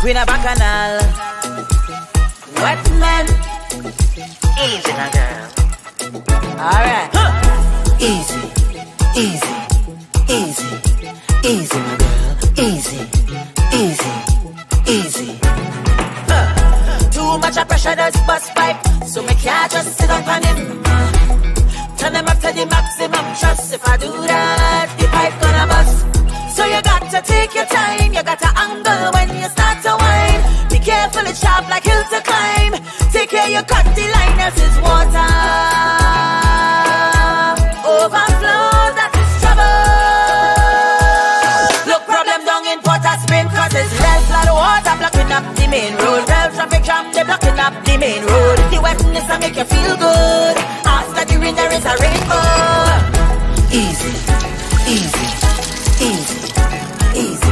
Queen of Bacchanal. Wet man. Easy now, girl. Alright. Easy, easy, easy, easy, my girl. Easy, easy, easy. Too much of pressure does bust pipe, so me can't just sit up on him. Turn them up to the maximum trust. If I do that, the pipe gonna bust. So you got to take your time, you cut the line, else it's water. Overflow, that is trouble. Look, problem down in Port of cause it's red flood water blocking up the main road. Real traffic jam, they blocking up the main road. The wetness will make you feel good. After the rain, there is a rainbow. Easy, easy, easy, easy.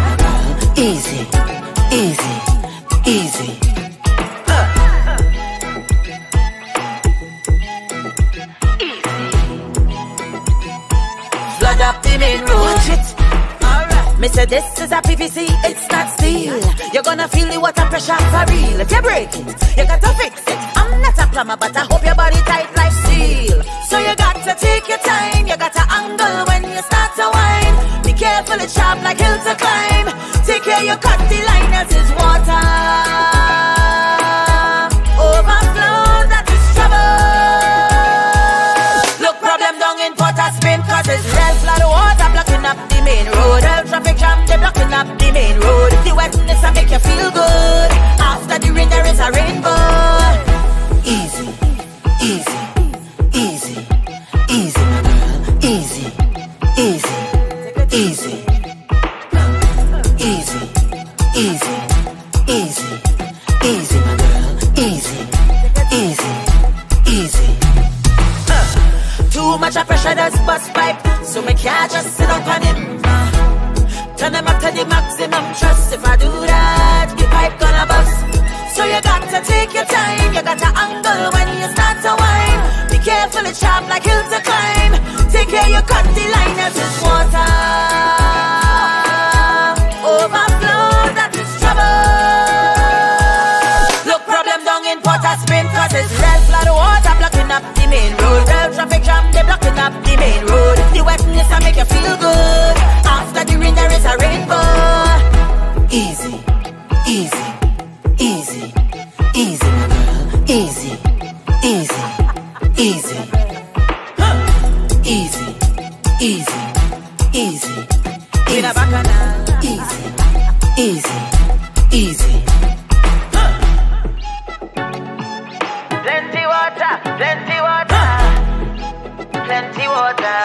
Easy, easy, easy. Up the main road. Watch it. Alright. Me say this is a PVC, it's not steel. You're gonna feel the water pressure for real. If you break it, you got to fix it. I'm not a plumber, but I hope your body tight like steel. So you got to take your time, you got to angle when you start to whine. Be careful, it's sharp like hill to in Port of Spain, cause it's real flood water blocking up the main road. Real traffic jam, they blocking up the main road. The wetness will make you feel good. After the rain, there is a rainbow. Easy, easy, easy, easy, my girl. Easy, easy, easy, easy, easy, easy, Much of pressure does bust pipe, so me can't just sit up on him. Turn them up to the maximum trust. If I do that, the pipe gonna bust. So you got to take your time, you got to angle when you start to whine. Be careful, it's sharp like hill to climb. Take care, you cut the line as it's water. Easy, easy, easy. Easy, easy, easy, In a easy, bacchanal. easy, easy, easy. Plenty water, plenty water, plenty water.